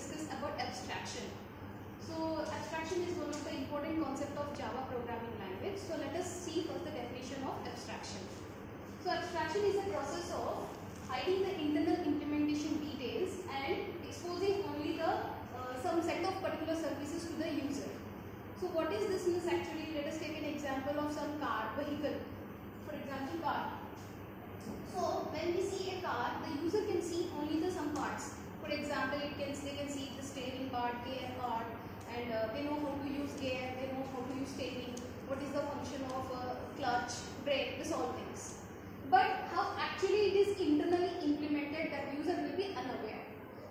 discuss about abstraction. So abstraction is one of the important concept of Java programming language. So let us see first the definition of abstraction. So abstraction is a process of hiding the internal implementation details and exposing only the uh, some set of particular services to the user. So what is this means actually? Let us take an example of some car, vehicle. For example, car. So when we see a car, the user can see only the some parts. For example, it can they can see the steering part, gear part, and uh, they know how to use gear, they know how to use steering, what is the function of uh, clutch, brake, this all things. But how actually it is internally implemented, that user will be unaware.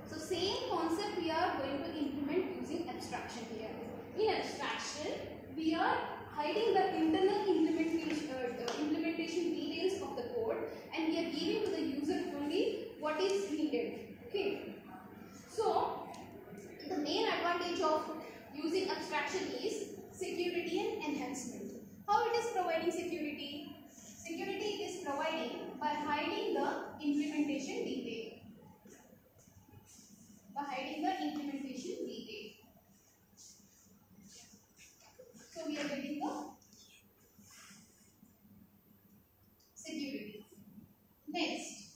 So same concept we are going to implement using abstraction here. In abstraction, we are hiding the internal implementation, uh, implementation details of the code and we are giving to the user only what is needed. Okay. So, the main advantage of using abstraction is security and enhancement. How it is providing security? Security is providing by hiding the implementation detail. By hiding the implementation detail. So we are getting the security. Next,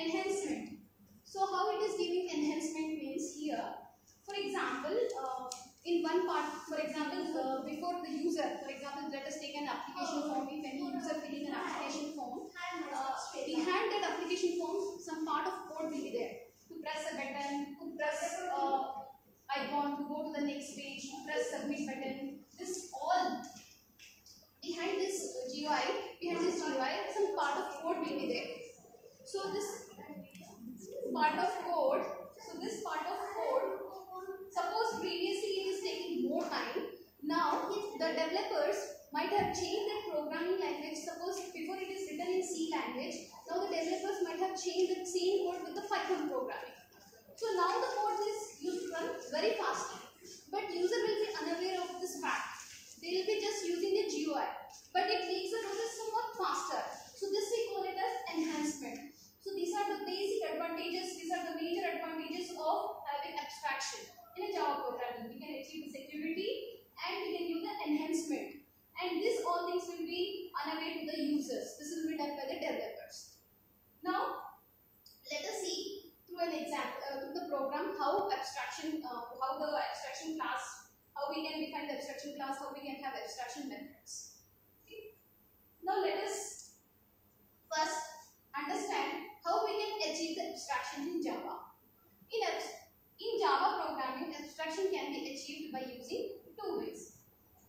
enhancement. So how it is giving enhancement means here, for example, uh, in one part, for example, uh, before the user, for example, let us take an application form. If any user filling an application form, uh, behind that application form, some part of code will be there. To press a button, to press uh, icon, to go to the next page, to press submit button. This all behind this GUI, behind this GUI, some part of code will be there. So this part of code, so this part of code, suppose previously it is taking more time. Now the developers might have changed their programming language. Suppose before it is written in C language, now the developers might have changed the same code with the Python programming. So now the code is used to run very fast. But user will be unaware of this fact. They will be just using the GUI. But it makes the process somewhat faster. So this we call it as enhancement. So these are the basic advantages, these are the major advantages of having abstraction. In a Java programming, we can achieve the security and we can give the enhancement. And this all things will be unaware to the users. This will be done by the developers. Now, let us see through an example, uh, through the program, how abstraction, uh, how the abstraction class, how we can define the abstraction class, how we can have abstraction methods. Okay. Now let us first understand how we can achieve the abstraction in Java. In, in Java programming, abstraction can be achieved by using two ways.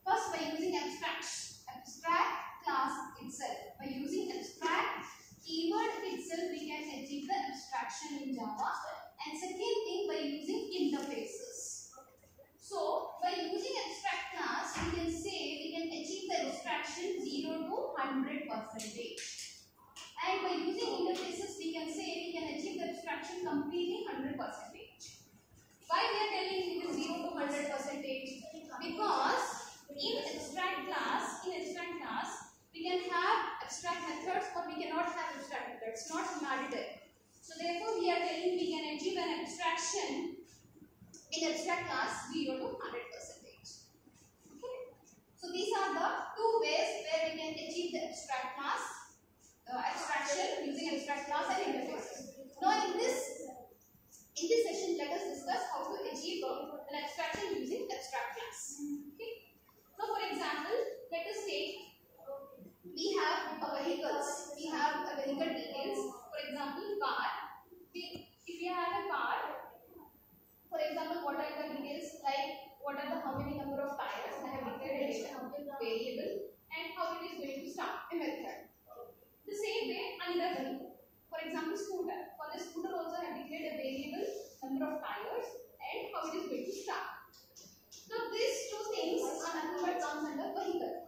First, by using abstract, abstract class itself. By using abstract keyword itself, we can achieve the abstraction in Java. And second thing, by using interfaces. So, by using abstract class, we can say we can achieve the abstraction 0 to 100 percentage. And by using interfaces, we can say we can abstraction completely 100 percentage. Why we are telling it is 0 to 100 percentage? Because in abstract class, in abstract class, we can have abstract methods or we cannot have abstract methods, not mandatory. So therefore, we are telling we can achieve an abstraction in abstract class 0 to 100 percentage. Okay. So these are the two ways where we can achieve the abstract class uh, abstraction using abstract class and interfaces. Now in this in this session, let us discuss how to achieve an abstraction using abstract class. Okay. Now, for us take we have a vehicles. We have a vehicle details. For example, car. We, if we have a car, for example, what are the details like what are the how many number of tires? I have declared variable and how it is going to start a method. The same way, another vehicle. For example, scooter. For the scooter also I have declared a variable, number of tires and how it is going to start. Now these two things are nothing but comes under vehicle.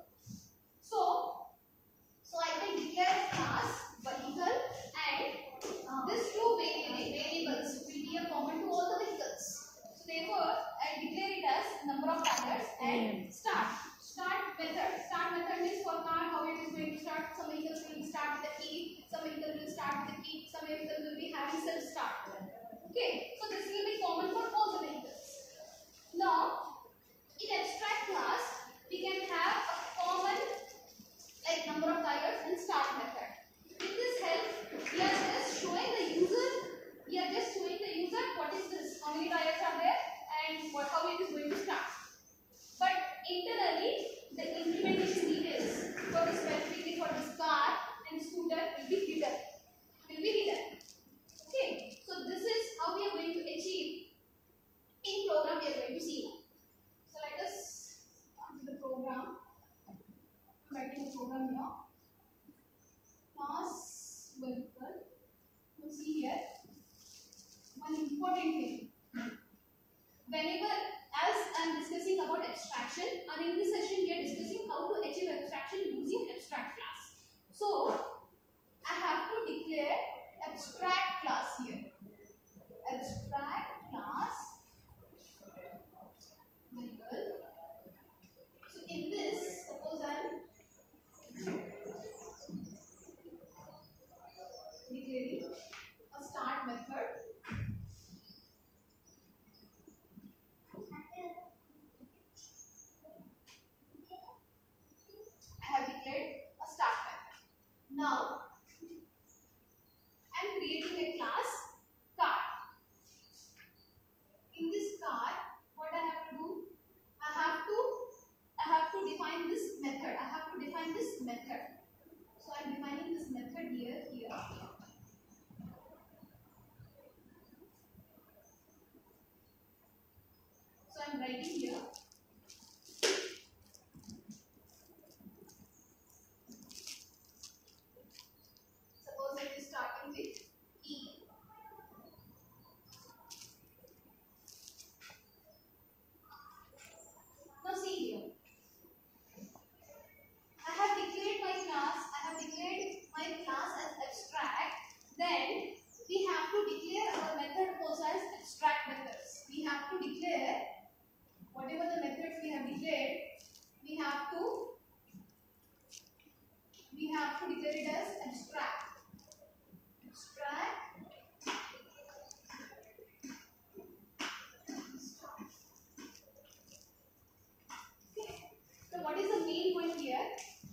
So, so I can declare class vehicle and uh, these two variables will be a common to all the vehicles. So therefore, I declare it as number of tires and start. Start method. Start method means for car how it is going to start. Some vehicles will start with the key, some vehicle will start with the key, some vehicle will be having self start. Okay, so this will be common for all the vehicles. Now, in abstract class, we can have a common like number of tires and start method. With this help, we are just showing the user, we are just showing the user what is this, how many tires are there and what, how it is going to start. But internally, the implementation details for this specifically for this car and scooter will be hidden. Will be hidden. Okay, so this is how we are going to achieve in program we are going to see now. So let us come to the program. I'm writing the program here. Class vehicle. You see here one important thing. Whenever as I'm discussing about abstraction, and in this session we are discussing how to achieve abstraction using abstract class. So I have to declare abstract class here. Abstract class vehicle. So in this, suppose I'm declaring a start method. I have declared a start method. Now, I'm creating a class car. In this car, what I have to do? I have to I have to define this method. I have to define this method. So I'm defining this method here, here. So I'm writing here. Suppose it is starting with E. Now see here. I have declared my class, I have declared my class as abstract. Then we have to declare our method also as abstract methods. We have to declare whatever the methods we have declared, we have to we have to declare it as abstract. Abstract Okay. So what is the main point here?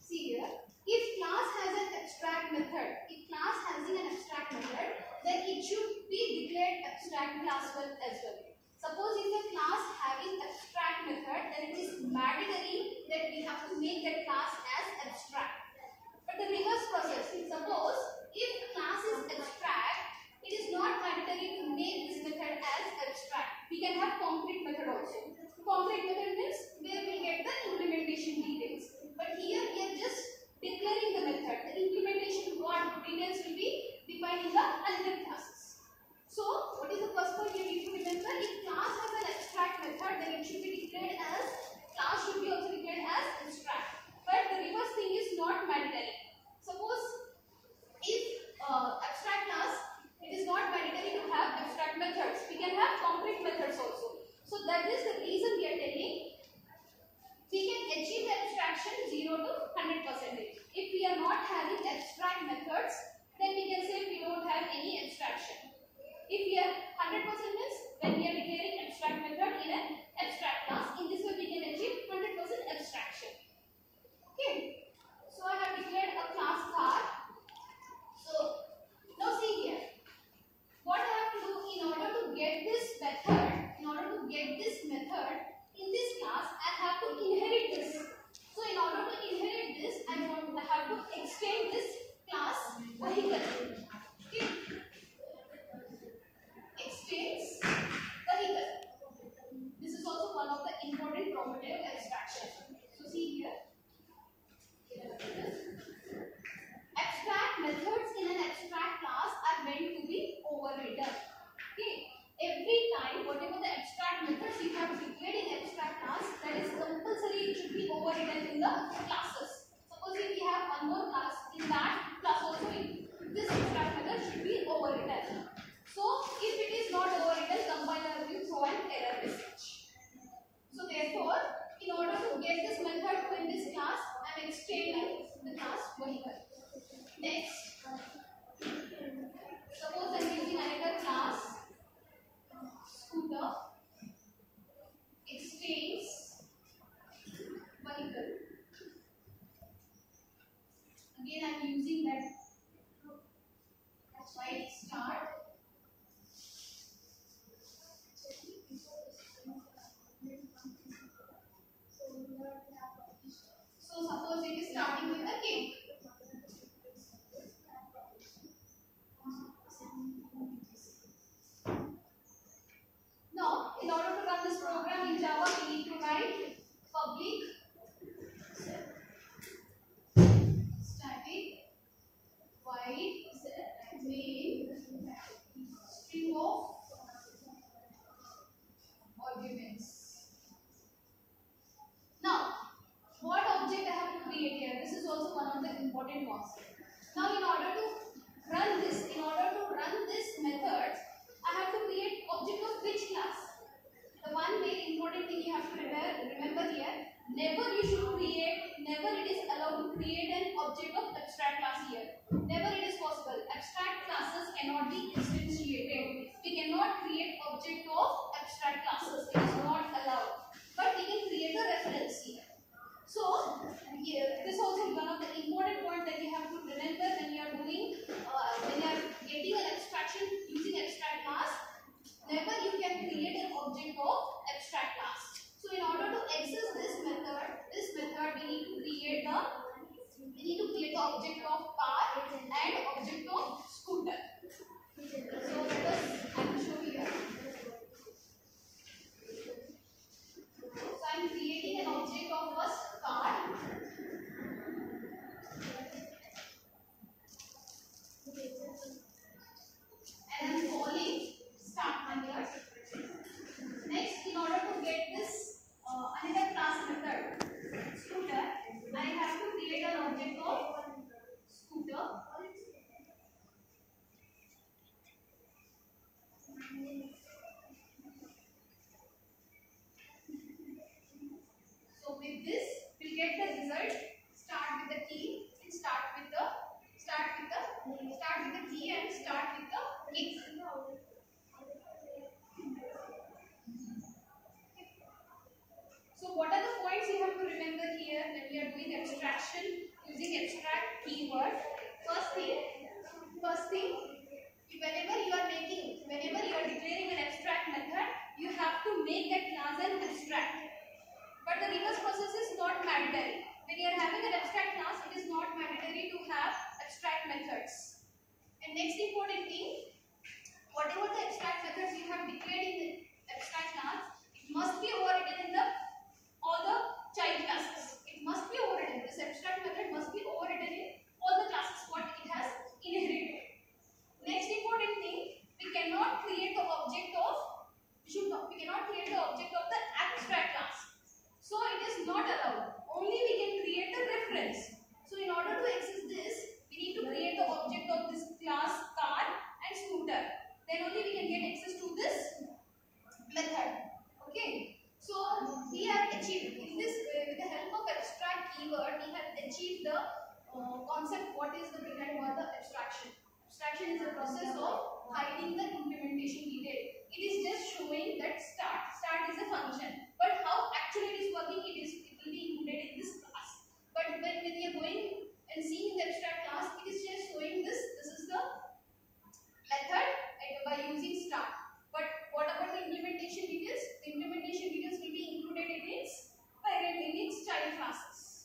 See here. If class has an abstract method, if class has an abstract method, then it should be declared abstract class well as well. Suppose if a class having abstract method, then it is mandatory that we have to make that class as abstract. But the process, suppose if class is abstract, it is not mandatory to make this method as abstract. We can have concrete method also. Concrete method means where we get the implementation details. But here we are just declaring the method. The implementation what details will be defined in the other classes. So, what is the first point you need to remember? If class has an abstract method, then it should be declared as class should be also declared as abstract. But the reverse thing is not mandatory. Suppose if uh, abstract class, it is not mandatory to have abstract methods. We can have concrete methods also. So that is the reason we are telling we can achieve abstraction 0 to 100 percentage. If we are not having abstract methods, then we can say we don't have any abstraction. If we are 100 percent means when we are declaring abstract method in an abstract class, in this way we can achieve 100 percent abstraction. Okay. So I have declared a class car. So now see here. What I have to do in order to get this method, in order to get this method in this class, I have to inherit this. So in order to inherit this, I want I have to extend this class. This is also one of the important abstraction. So see here. Abstract methods in an abstract class are meant to be overridden. Okay. Every time, whatever the abstract methods you have declared in abstract class, that is compulsory, it should be overridden in the classes. Suppose if we have one more class, in that class also, it- this abstract method should be overridden. So, if it is not overridden, compiler will throw an error message. So therefore, in order to get this method to in this class, I am extending the class vehicle. Next, suppose I am using another class using that that's why it start so suppose it is starting with now in order to run this program in java we need to write public Now, in order to run this, in order to run this method, I have to create object of which class? The one very important thing you have to remember, remember here, never you should create, never it is allowed to create an object of abstract class here. Never it is possible. Abstract classes cannot be instantiated. We cannot create object of abstract classes. It is not allowed. But we can create a reference here. So, here, this also one of the important points that you have to remember when you are doing, uh, when you are getting an abstraction using abstract class, never you can create an object of abstract class. So, in order to access this method, this method we need to create the we need to create the object of car and object of scooter. So, let us I will show you here. So, I am creating an object of first car. And I am calling start method. Next, in order to get this uh, another class method, scooter, I have to create an object of scooter. So with this, we'll get the result. Start with the key and start with the start with the start with the key and start with the kick. So what are the points you have to remember here when we are doing abstraction using abstract keyword? First thing, first thing, whenever you are making, whenever you are declaring an abstract method, you have to make that class an abstract. But the reverse process is not mandatory. When you are having an abstract class, it is not mandatory to have abstract methods. And next important thing, whatever the abstract methods you have declared in the abstract class, it must be overridden in the all the child classes. It must be overridden. This abstract method must be overridden in all the classes what it has inherited. Next important thing, we cannot create the object of should not we cannot create the object of the abstract class. So it is not allowed. Only we can create the reference. So in order to access this, we need to create the object of this class car and scooter. Then only we can get access to this method. Okay. So we have achieved in this uh, with the help of abstract keyword, we have achieved the uh, concept. What is the behind what the abstraction? Abstraction is a process of hiding the implementation detail. It is just showing that start. Start is a function, but how actually it is working, it is it will be included in this class. But when, we are going and seeing the abstract class, it is just showing this. This is the method by using start. But what about the implementation details? The implementation details will be included in its parent in its child classes.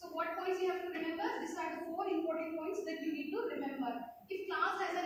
So what points you have to remember? These are the four important points that you need to remember. If class has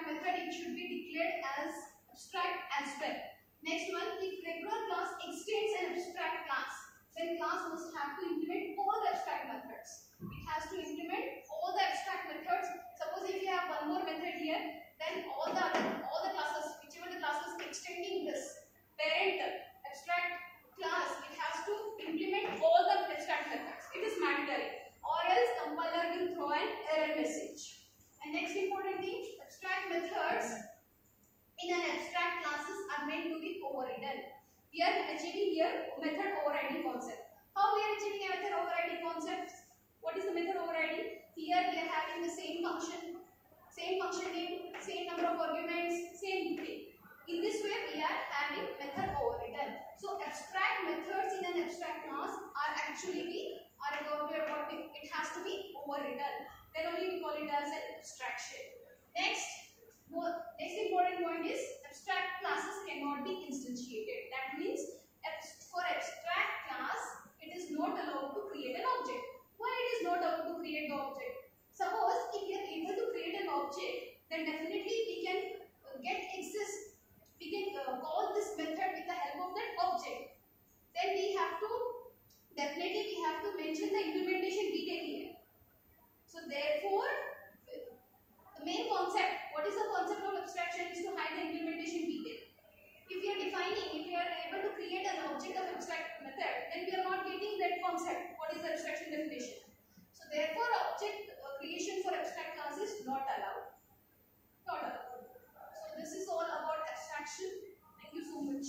an abstract method, it should be declared as abstract as well. Next one, if regular class extends an abstract class, then class must have to implement all the abstract methods. It has to implement all the abstract methods. Suppose if you have one more method here, then all the all the classes, whichever the classes extending this parent abstract class, it has to implement all the abstract methods. It is mandatory. Or else compiler will throw an error message. And next important thing, abstract methods in an abstract classes are meant to be overridden. We are achieving here method overriding concept. How we are achieving a method overriding concept? What is the method overriding? Here we are having the same function, same function name, same number of arguments, same thing. In this way we are having method overridden. So abstract methods in actually be are what it has to be overridden. then only we call it as an abstraction. Next, next important point is abstract classes cannot be instantiated. That means for abstract class, it is not allowed to create an object. Why it is not allowed to create the object? Suppose if we are able to create an object, then definitely we can uh, get access. We can uh, call this method with the help of that object. Then we have to have to mention the implementation detail here. So therefore, the main concept, what is the concept of abstraction is to hide the implementation detail. If we are defining, if we are able to create an object of abstract method, then we are not getting that concept. What is the abstraction definition? So therefore, object uh, creation for abstract class is not allowed. Not allowed. So this is all about abstraction. Thank you so much.